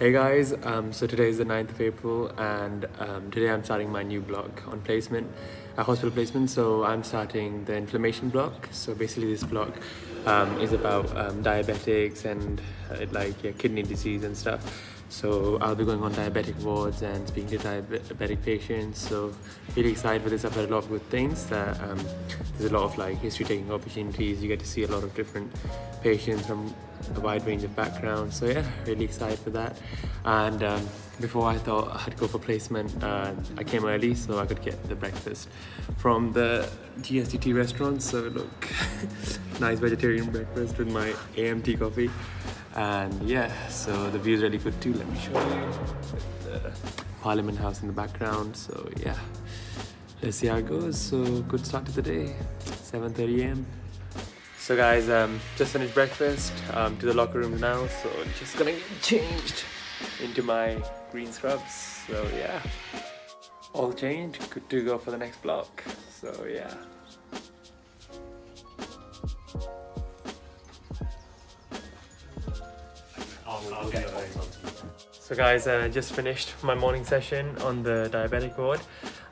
Hey guys, um, so today is the 9th of April and um, today I'm starting my new blog on placement, uh, hospital placement. So I'm starting the inflammation block. So basically this block um, is about um, diabetics and uh, like yeah, kidney disease and stuff. So I'll be going on diabetic wards and speaking to diabetic patients. So really excited for this. I've heard a lot of good things. That um, there's a lot of like history taking opportunities. You get to see a lot of different patients from a wide range of backgrounds. So yeah, really excited for that. And um, before I thought I'd go for placement, uh, I came early so I could get the breakfast from the GSTT restaurant. So look, nice vegetarian breakfast with my AMT coffee. And yeah, so the view is really good too. Let me show you the Parliament House in the background. So yeah, let's see how it goes. So good start to the day, 7.30 a.m. So guys, um, just finished breakfast, um, to the locker room now, so just gonna get changed into my green scrubs. So yeah, all changed, good to go for the next block. So yeah. So guys, I uh, just finished my morning session on the diabetic ward.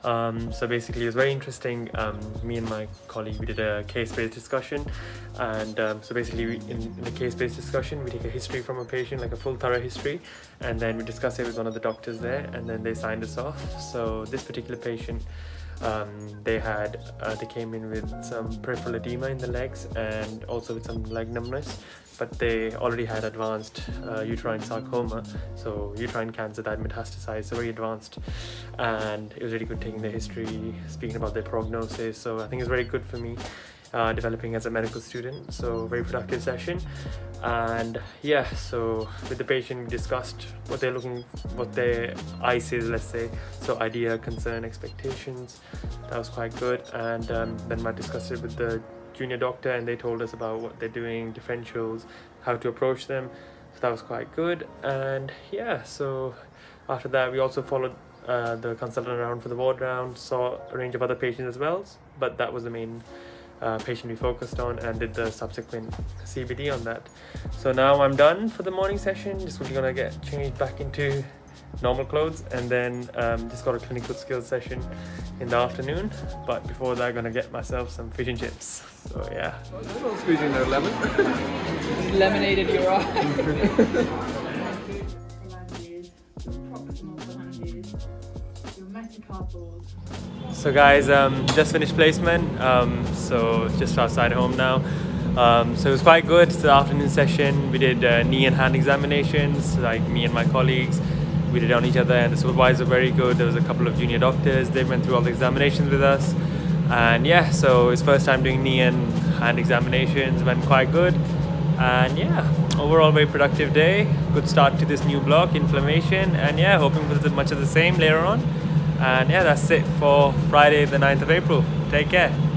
Um, so basically, it was very interesting. Um, me and my colleague we did a case-based discussion, and um, so basically, we, in, in the case-based discussion, we take a history from a patient, like a full thorough history, and then we discuss it with one of the doctors there, and then they signed us off. So this particular patient. Um, they had uh, they came in with some peripheral edema in the legs and also with some leg numbness but they already had advanced uh, uterine sarcoma, so uterine cancer that metastasized, so very advanced. And it was really good taking their history, speaking about their prognosis. So I think it's very good for me uh, developing as a medical student. So very productive session. And yeah, so with the patient, we discussed what they're looking, what their ICE is, let's say. So idea, concern, expectations. That was quite good. And um, then I discussed it with the junior doctor and they told us about what they're doing, differentials, how to approach them. So that was quite good. And yeah, so after that, we also followed uh, the consultant around for the ward round, saw a range of other patients as well, but that was the main uh, patient we focused on and did the subsequent CBD on that. So now I'm done for the morning session, just gonna get changed back into normal clothes and then um, just got a clinical skills session in the afternoon. But before that I'm gonna get myself some fish and chips. So yeah. Squeezing the lemon? Lemonade your eye so guys um, just finished placement um, so just outside home now um, so it was quite good the afternoon session we did uh, knee and hand examinations like me and my colleagues we did on each other and the supervisors were very good. There was a couple of junior doctors. They went through all the examinations with us. And yeah, so it's first time doing knee and hand examinations, went quite good. And yeah, overall very productive day. Good start to this new block, inflammation. And yeah, hoping for much of the same later on. And yeah, that's it for Friday the 9th of April. Take care.